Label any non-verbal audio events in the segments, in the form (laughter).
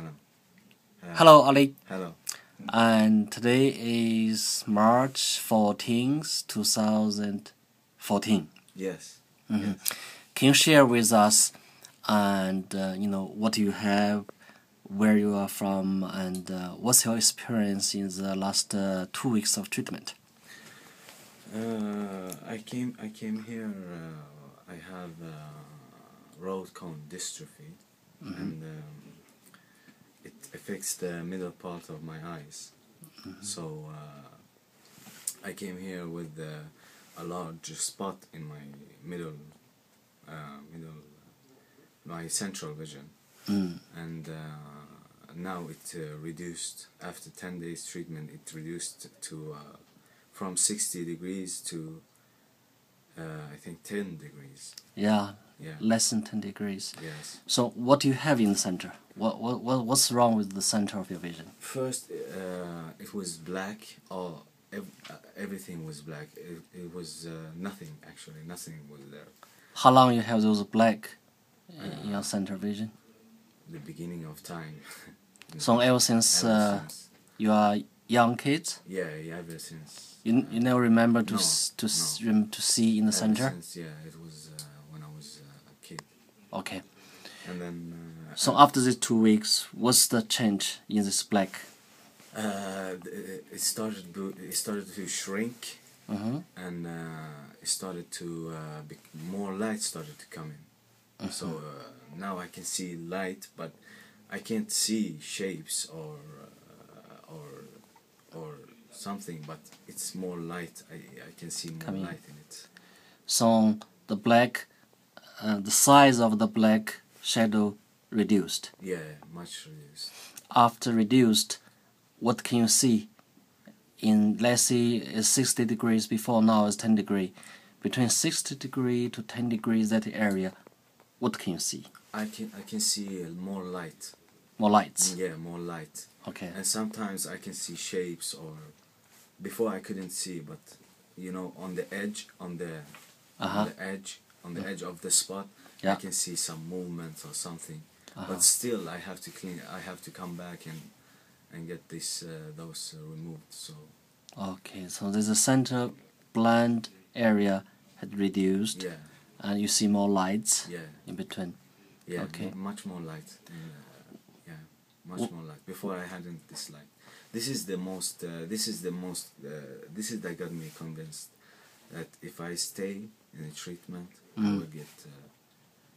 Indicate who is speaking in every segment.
Speaker 1: Hello.
Speaker 2: Hello, Ali.
Speaker 1: Hello.
Speaker 2: And today is March 14th, 2014.
Speaker 1: Yes.
Speaker 2: Mhm. Can you share with us and uh, you know what you have, where you are from, and uh, what's your experience in the last uh, two weeks of treatment?
Speaker 1: Uh, I came. I came here. Uh, I have uh, rod cone dystrophy, and um, affects the middle part of my eyes. So uh, I came here with uh, a large spot in my middle, uh, middle, my central vision.
Speaker 2: Mm.
Speaker 1: and uh, now it uh, reduced after 10 days treatment it reduced to uh, from 60 degrees to uh, I think 10 degrees
Speaker 2: Yeah,
Speaker 1: yeah
Speaker 2: less than 10 degrees.
Speaker 1: yes
Speaker 2: So what do you have in the center? What, what, what what's wrong with the center of your vision?
Speaker 1: first uh, it was black or ev- uh, everything was black it, it was uh, nothing actually nothing was there
Speaker 2: How long you have those black in your center vision?
Speaker 1: the beginning of time (laughs)
Speaker 2: So ever since
Speaker 1: ever
Speaker 2: uh,
Speaker 1: since
Speaker 2: you are young kids,
Speaker 1: yeah yeah, ever since
Speaker 2: you, you never remember to
Speaker 1: No,
Speaker 2: s- to s-
Speaker 1: no.
Speaker 2: rem- to see in the
Speaker 1: ever
Speaker 2: center.
Speaker 1: since, yeah it was uh, was uh, a kid
Speaker 2: Okay.
Speaker 1: and then uh,
Speaker 2: So after these two weeks, what's the change in this black?
Speaker 1: Uh, it started. to- It started to shrink,
Speaker 2: Mm-hmm.
Speaker 1: and uh, it started to uh, be more light started to come in. So uh, now I can see light, but I can't see shapes or uh, or or something. But it's more light. I I can see more
Speaker 2: Coming.
Speaker 1: light in it.
Speaker 2: So the black, uh, the size of the black shadow reduced.
Speaker 1: Yeah, much reduced.
Speaker 2: After reduced, what can you see? In let's say it's 60 degrees before now is 10 degree. Between 60 degree to 10 degrees that area, what can you see?
Speaker 1: I can I can see uh, more light.
Speaker 2: More lights.
Speaker 1: Yeah, more light.
Speaker 2: Okay.
Speaker 1: and sometimes I can see shapes or before I couldn't see but you know on the edge on the
Speaker 2: Uh-huh.
Speaker 1: on the edge on the edge of the spot
Speaker 2: Yeah.
Speaker 1: I can see some movement or something
Speaker 2: Uh-huh.
Speaker 1: but still I have to clean I have to come back and and get this uh, those uh, removed so
Speaker 2: Okay. So there's a center bland area had reduced,
Speaker 1: yeah
Speaker 2: and you see more lights
Speaker 1: yeah
Speaker 2: in between.
Speaker 1: yeah
Speaker 2: Okay.
Speaker 1: mu- much more light uh, yeah much more light before I hadn't this light this is the most uh, this is the most uh, this is that got me convinced that if I stay in the treatment I
Speaker 2: Mm.
Speaker 1: will get uh,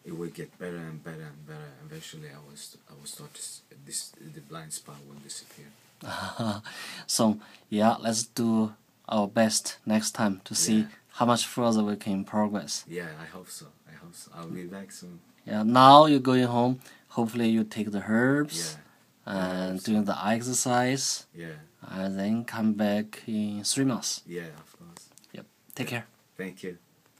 Speaker 1: it will get better and better and better eventually I will st- I will start to s- this the blind spot will disappear (laughs)
Speaker 2: so yeah, let's do our best next time to see
Speaker 1: Yeah.
Speaker 2: how much further we can progress.
Speaker 1: yeah I hope so I hope so I'll be back soon
Speaker 2: Yeah, now you're going home. Hopefully you take the herbs
Speaker 1: yeah
Speaker 2: and
Speaker 1: so.
Speaker 2: doing the exercise,
Speaker 1: yeah
Speaker 2: and then come back in three months.
Speaker 1: yeah of course
Speaker 2: Take care.
Speaker 1: thank you